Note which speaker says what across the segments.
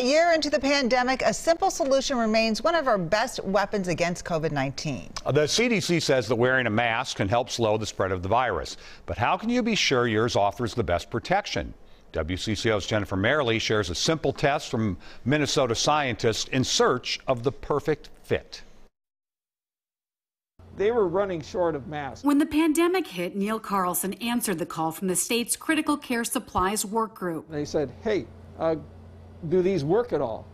Speaker 1: A year into the pandemic, a simple solution remains one of our best weapons against COVID 19.
Speaker 2: The CDC says that wearing a mask can help slow the spread of the virus. But how can you be sure yours offers the best protection? WCCO's Jennifer Mayerle shares a simple test from Minnesota scientists in search of the perfect fit.
Speaker 3: They were running short of masks.
Speaker 4: When the pandemic hit, Neil Carlson answered the call from the state's critical care supplies work group.
Speaker 3: They said, hey, uh, do these work at all?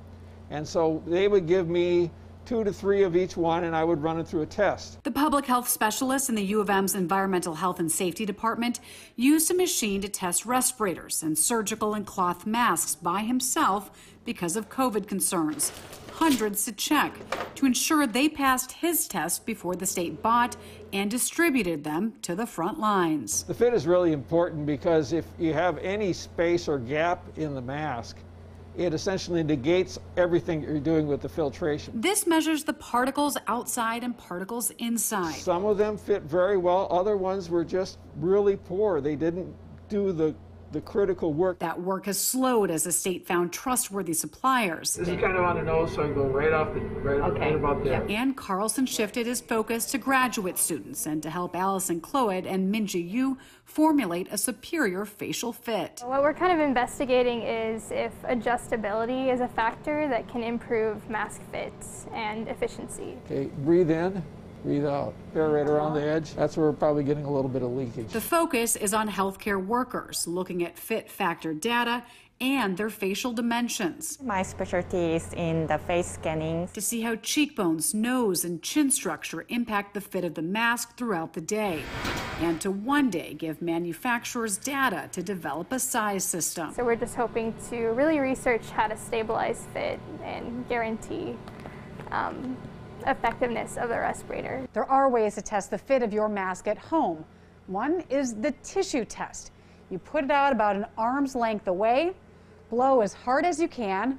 Speaker 3: And so they would give me two to three of each one, and I would run it through a test.
Speaker 4: The public health specialist in the U of M's Environmental Health and Safety Department used a machine to test respirators and surgical and cloth masks by himself because of COVID concerns. Hundreds to check to ensure they passed his test before the state bought and distributed them to the front lines.
Speaker 3: The fit is really important because if you have any space or gap in the mask, it essentially negates everything you're doing with the filtration.
Speaker 4: This measures the particles outside and particles inside.
Speaker 3: Some of them fit very well, other ones were just really poor. They didn't do the the critical work.
Speaker 4: That work has slowed as the state found trustworthy suppliers.
Speaker 3: This is kind of on the nose, so I go right off the right, okay. right about there.
Speaker 4: And Carlson shifted his focus to graduate students and to help Allison Cloyd and Minji Yu formulate a superior facial fit.
Speaker 5: What we're kind of investigating is if adjustability is a factor that can improve mask fits and efficiency.
Speaker 3: Okay, breathe in. Breathe out. Air right around the edge. That's where we're probably getting a little bit of leakage.
Speaker 4: The focus is on healthcare workers, looking at fit factor data and their facial dimensions.
Speaker 6: My specialty is in the face scanning.
Speaker 4: To see how cheekbones, nose, and chin structure impact the fit of the mask throughout the day. And to one day give manufacturers data to develop a size system.
Speaker 5: So we're just hoping to really research how to stabilize fit and guarantee um, effectiveness of the respirator.
Speaker 7: There are ways to test the fit of your mask at home. One is the tissue test. You put it out about an arm's length away, blow as hard as you can.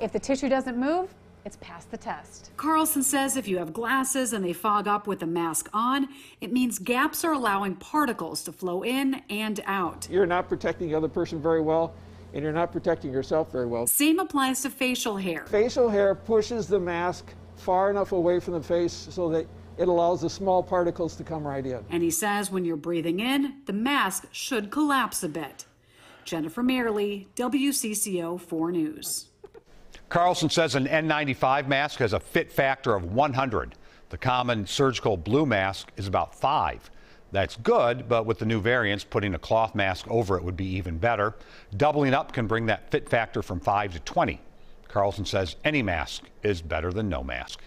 Speaker 7: If the tissue doesn't move, it's passed the test.
Speaker 4: Carlson says if you have glasses and they fog up with the mask on, it means gaps are allowing particles to flow in and out.
Speaker 3: You're not protecting the other person very well and you're not protecting yourself very well.
Speaker 4: Same applies to facial hair.
Speaker 3: Facial hair pushes the mask far enough away from the face so that it allows the small particles to come right in.
Speaker 4: And he says when you're breathing in, the mask should collapse a bit. Jennifer Mayerle, WCCO 4 News.
Speaker 2: Carlson says an N95 mask has a fit factor of 100. The common surgical blue mask is about 5. That's good, but with the new variants, putting a cloth mask over it would be even better. Doubling up can bring that fit factor from 5 to 20. Carlson says any mask is better than no mask.